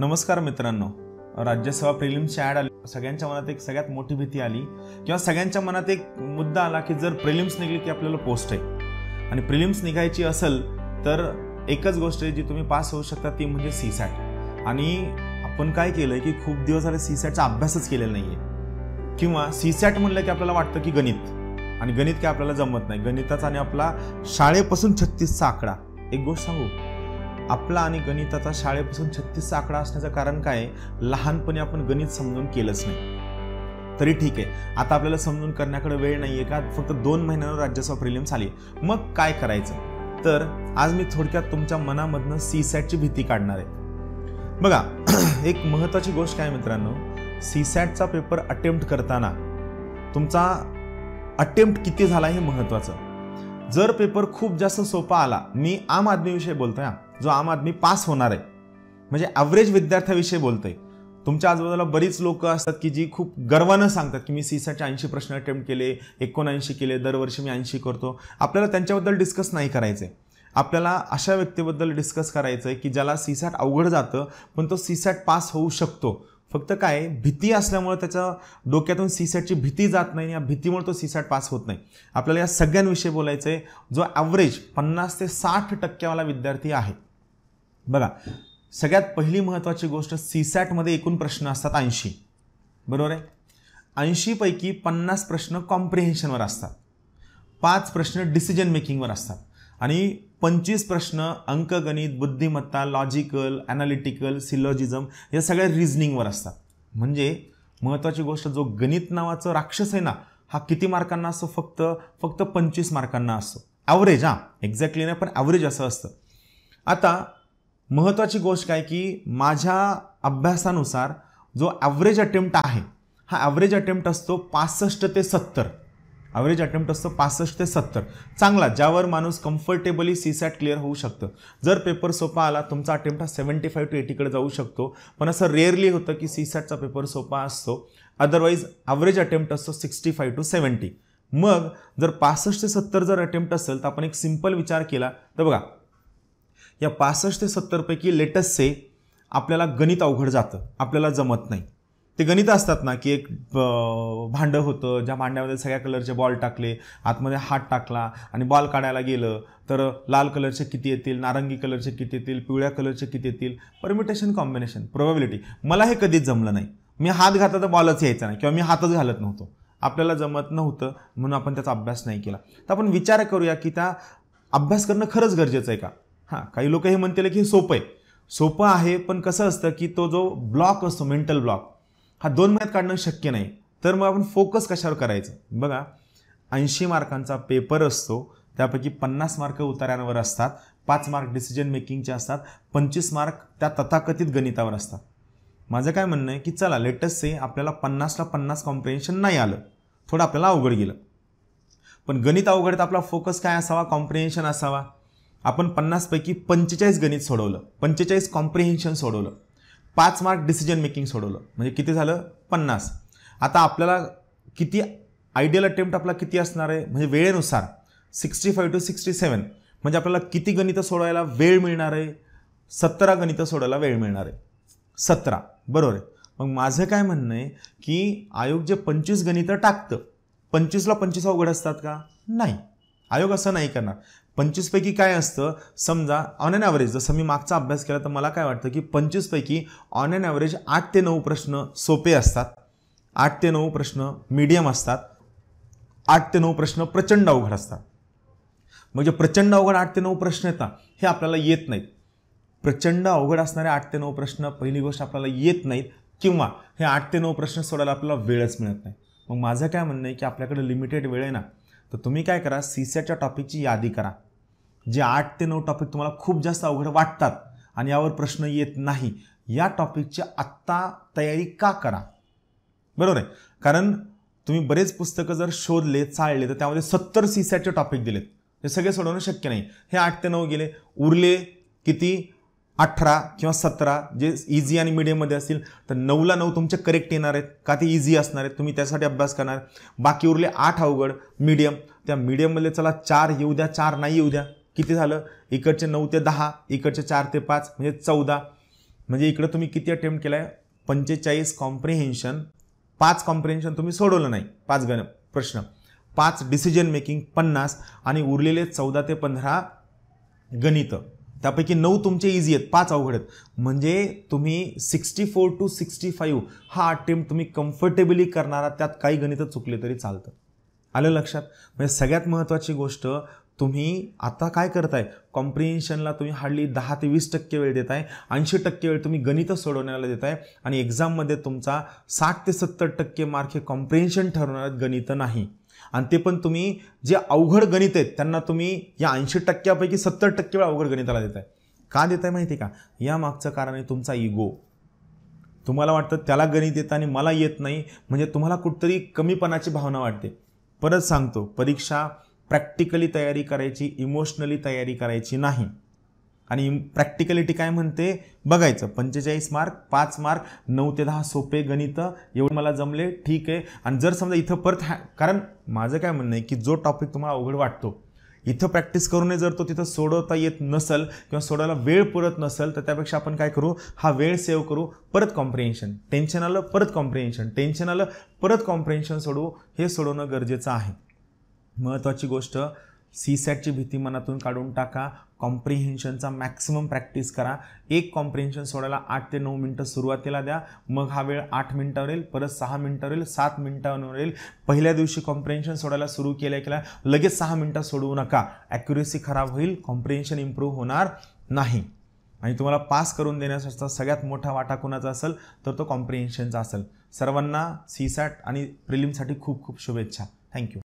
नमस्कार मित्रांनो. राज्यसभा प्रिलिम्सची ॲड आली. सगळ्यांच्या मनात एक सगळ्यात मोठी भीती आली किंवा सगळ्यांच्या मनात एक मुद्दा आला की जर प्रिलिम्स निघली की आपल्याला पोस्ट आहे. आणि प्रिलिम्स निघायची असेल तर एकच गोष्ट आहे जी तुम्ही पास होऊ शकता ती म्हणजे सी सॅट आणि आपण काय केलं की खूप दिवस झाले सी सॅटचा अभ्यासच केलेला नाही आहे किंवा सी सॅट म्हणलं की आपल्याला वाटतं की गणित. आणि गणित काय आपल्याला जमत नाही. गणिताचा आणि आपला शाळेपासून छत्तीसचा आकडा. एक गोष्ट सांगू? आपला आणि गणिताचा शाळेपासून छत्तीसचा आकडा असण्याचं कारण काय? लहानपणी आपण गणित समजून केलंच नाही. तरी ठीक आहे. आता आपल्याला समजून करण्याकडे वेळ नाही आहे का? फक्त दोन महिन्यानं राज्यसभा प्रिलिम्स आली मग काय करायचं? तर आज मी थोडक्यात तुमच्या मनामधनं सी सॅटची भीती काढणार आहे. बघा एक महत्त्वाची गोष्ट काय मित्रांनो? सी सॅटचा पेपर अटेम्प्ट करताना तुमचा अटेम्प्ट किती झाला हे महत्त्वाचं. जर पेपर खूप जास्त सोपा आला मी आम आदमीविषयी बोलतोय जो आम आदमी पास होणार आहे. म्हणजे ॲव्हरेज विद्यार्थ्याविषयी बोलतोय. तुमच्या आजूबाजूला बरीच लोक असतात की जी खूप गर्वानं सांगतात की मी सी ऐंशी प्रश्न अटेम्प्ट केले एकोणऐंशी केले दरवर्षी मी ऐंशी करतो. आपल्याला त्यांच्याबद्दल डिस्कस नाही करायचं आहे आपल्याला अशा व्यक्तीबद्दल डिस्कस करायचं आहे की ज्याला सी सॅट अवघड जातं पण तो सी सॅट पास होऊ शकतो. फक्त काय भीती असल्यामुळे त्याच्या डोक्यातून सी सॅटची भीती जात नाही या भीतीमुळे तो सी सॅट पास होत नाही. आपल्याला या सगळ्यांविषयी बोलायचं आहे जो ॲव्हरेज पन्नास ते साठ टक्क्यावाला विद्यार्थी आहे. बघा सगळ्यात पहिली महत्त्वाची गोष्ट सीसॅटमध्ये एकूण प्रश्न असतात ऐंशी. बरोबर आहे? ऐंशीपैकी पन्नास प्रश्न कॉम्प्रिहेन्शनवर असतात. पाच प्रश्न डिसिजन मेकिंगवर असतात. आणि पंचवीस प्रश्न अंकगणित बुद्धिमत्ता लॉजिकल ॲनालिटिकल सिलॉजिझम या सगळ्या रिझनिंगवर असतात. म्हणजे महत्त्वाची गोष्ट जो गणित नावाचं राक्षस आहे ना हा किती मार्कांना असतो? फक्त फक्त पंचवीस मार्कांना असतो. ॲव्हरेज हां. एक्झॅक्टली नाही पण ॲव्हरेज असं असतं. आता महत्त्वाची गोष्ट काय की माझ्या अभ्यासानुसार जो ॲव्हरेज अटेम्प्ट आहे हा ॲव्हरेज अटेम्प्ट असतो पासष्ट ते सत्तर. ॲव्हरेज अटेम्प्ट असतो पासष्ट ते सत्तर. चांगला ज्यावर माणूस कम्फर्टेबली सी सॅट क्लिअर होऊ शकतं. जर पेपर सोपा आला तुमचा अटेम्प्ट हा सेवन्टी फाईव्ह टू एटीकडे जाऊ शकतो. पण असं रेअरली होतं की सी सॅटचा पेपर सोपा असतो. अदरवाईज ॲव्हरेज अटेम्प्ट असतो सिक्स्टी फाईव्ह टू सेवन्टी मग जर पासष्ट ते सत्तर जर अटेम्प्ट असेल तर आपण एक सिंपल विचार केला. तर बघा या पासष्ट ते सत्तरपैकी लेटेस्ट से आपल्याला गणित अवघड जातं. आपल्याला जमत नाही. ते गणित असतात ना की एक भांडं होतं ज्या भांड्यामध्ये सगळ्या कलरचे बॉल टाकले आतमध्ये हात टाकला आणि बॉल काढायला गेलं तर लाल कलरचे किती येतील नारंगी कलरचे किती येतील पिवळ्या कलरचे किती येतील? परमिटेशन कॉम्बिनेशन प्रोबॅबिलिटी मला हे कधीच जमलं नाही. मी हात घातला तर बॉलच यायचा नाही किंवा मी हातच घालत नव्हतो. आपल्याला जमत नव्हतं म्हणून आपण त्याचा अभ्यास नाही केला. तर आपण विचार करूया की त्या अभ्यास करणं खरंच गरजेचं आहे का? हां काही लोक हे म्हणतील की हे सोपं आहे. सोपं आहे पण कसं असतं की तो जो ब्लॉक असतो मेंटल ब्लॉक हा दोन महिन्यात काढणं शक्य नाही. तर मग आपण फोकस कशावर करायचं? बघा ऐंशी मार्कांचा पेपर असतो त्यापैकी पन्नास मार्क उतार्यांवर असतात पाच मार्क डिसिजन मेकिंगचे असतात पंचवीस मार्क त्या तथाकथित गणितावर असतात. माझं काय म्हणणं आहे की चला लेटेस्ट से आपल्याला पन्नासला पन्नास कॉम्प्रिहेन्शन नाही आलं. थोडं आपल्याला अवघड गेलं. पण गणित अवघड आपला फोकस काय असावा? कॉम्प्रिहेन्शन असावा. आपण पन्नासपैकी पंचेचाळीस गणित सोडवलं पंचेचाळीस कॉम्प्रिहेन्शन सोडवलं पाच मार्क डिसिजन मेकिंग सोडवलं म्हणजे किती झालं? पन्नास. आता आपल्याला किती आयडियल अटेम्प्ट आपला किती असणार आहे? म्हणजे वेळेनुसार sixty five to sixty seven म्हणजे आपल्याला किती गणितं सोडवायला वेळ मिळणार आहे? सतरा गणितं सोडायला वेळ मिळणार आहे. सतरा. बरोबर आहे? मग माझं काय म्हणणं आहे की आयोग जे पंचवीस गणितं टाकतं पंचवीसला पंचवीस अवघड असतात का? नाही. आयोग असं नाही करणार. पंचवीसपैकी काय असतं? समजा ऑन एन ॲव्हरेज जसं मी मागचा अभ्यास केला तर मला काय वाटतं की पंचवीसपैकी ऑन एन ॲव्हरेज आठ ते नऊ प्रश्न सोपे असतात. आठ ते नऊ प्रश्न मीडियम असतात. आठ ते नऊ प्रश्न प्रचंड अवघड असतात. म्हणजे प्रचंड अवघड आठ ते नऊ प्रश्न येतात हे आपल्याला येत नाहीत. प्रचंड अवघड असणारे आठ ते नऊ प्रश्न पहिली गोष्ट आपल्याला येत नाहीत किंवा हे आठ ते नऊ प्रश्न सोडायला आपल्याला वेळच मिळत नाही. मग माझं काय म्हणणं आहे की आपल्याकडे लिमिटेड वेळ आहे ना तर तुम्ही काय करा सी सॅटच्या टॉपिकची यादी करा. जे आठ ते नऊ टॉपिक तुम्हाला खूप जास्त अवघड वाटतात आणि यावर प्रश्न येत नाही या टॉपिकची आत्ता तयारी का करा? बरोबर आहे? कारण तुम्ही बरेच पुस्तकं जर शोधले चाळले तर त्यामध्ये सत्तर सी सॅटचे टॉपिक दिलेत. हे सगळे सोडवणं शक्य नाही. हे आठ ते नऊ गेले उरले किती? अठरा किंवा सतरा जे इझी आणि मिडियममध्ये असतील तर नऊला नऊ तुमचे करेक्ट येणार आहेत. का ते इझी असणार आहेत? तुम्ही त्यासाठी अभ्यास करणार बाकी उरले आठ अवघड मीडियम त्या मीडियममध्ये चला चार येऊ द्या चार नाही येऊ द्या. किती झालं? इकडचे नऊ ते दहा इकडचे चार ते पाच म्हणजे चौदा. म्हणजे इकडं तुम्ही किती अटेम्प्ट केला आहे पंचेचाळीस कॉम्प्रिहेन्शन पाच कॉम्प्रिहेन्शन तुम्ही सोडवलं नाही. पाच गण प्रश्न. पाच डिसिजन मेकिंग पन्नास. आणि उरलेले चौदा ते पंधरा गणित. त्यापैकी नऊ तुमचे इझी आहेत पाच अवघड आहेत. म्हणजे तुम्ही sixty four to sixty five हा अटेम्प्ट तुम्ही कम्फर्टेबली करणारा त्यात काही गणितं चुकले तरी चालतं. आलं लक्षात? म्हणजे सगळ्यात महत्त्वाची गोष्ट तुम्ही आता काय करताय? कॉम्प्रिहेन्शनला तुम्ही हार्डली दहा ते वीस टक्के वेळ देताय ऐंशी टक्के वेळ तुम्ही गणितं सोडवण्याला देताय आणि एक्झाममध्ये तुमचा साठ ते सत्तर टक्के मार्क हे कॉम्प्रिहेन्शन ठरवणार गणितं नाही. आणि ते पण तुम्ही जे अवघड गणित आहेत त्यांना तुम्ही या ऐंशी टक्क्यापैकी सत्तर टक्के वेळा अवघड गणिताला देताय. का देताय माहिती का? या मागचं कारण आहे तुमचा इगो तुम्हाला वाटतं त्याला गणित येतं आणि मला येत नाही म्हणजे तुम्हाला कुठतरी कमीपणाची भावना वाटते. परत सांगतो परीक्षा प्रॅक्टिकली तयारी करायची इमोशनली तयारी करायची नाही. आणि प्रॅक्टिकलिटी काय म्हणते? बघायचं. पंचेचाळीस मार्क पाच मार्क नऊ ते दहा सोपे गणित एवढं मला जमले. ठीक आहे. आणि जर समजा इथं परत हॅ कारण माझं काय म्हणणं आहे की जो टॉपिक तुम्हाला अवघड वाटतो इथं प्रॅक्टिस करूनही जर तो तिथं सोडवता येत नसेल किंवा सोडायला वेळ पुरत नसेल तर त्यापेक्षा आपण काय करू? हा वेळ सेव्ह करू. परत कॉम्प्रिहेन्शन टेन्शन आलं परत कॉम्प्रिहेन्शन टेन्शन आलं परत कॉम्प्रिहेन्शन सोडवू. हे सोडवणं गरजेचं आहे. महत्त्वाची गोष्ट सी सॅटची भीती मनातून काढून टाका. कॉम्प्रिहेन्शनचा मॅक्सिमम प्रॅक्टिस करा. एक कॉम्प्रिहेन्शन सोडायला आठ ते नऊ मिनटं सुरुवातीला द्या. मग हा वेळ आठ मिनटावर येईल परत सहा मिनटावर येईल सात मिनटावर येईल. पहिल्या दिवशी कॉम्प्रिहेन्शन सोडायला सुरू केल्या केल्या लगेच सहा मिनटं सोडवू नका. ॲक्युरेसी खराब होईल कॉम्प्रिहेन्शन इम्प्रूव्ह होणार नाही. आणि तुम्हाला पास करून देण्यासाठी सगळ्यात मोठा वाटा कोणाचा असेल तर तो कॉम्प्रिहेन्शनचा असेल. सर्वांना सी सॅट आणि प्रिलिमसाठी खूप खूप शुभेच्छा. थँक्यू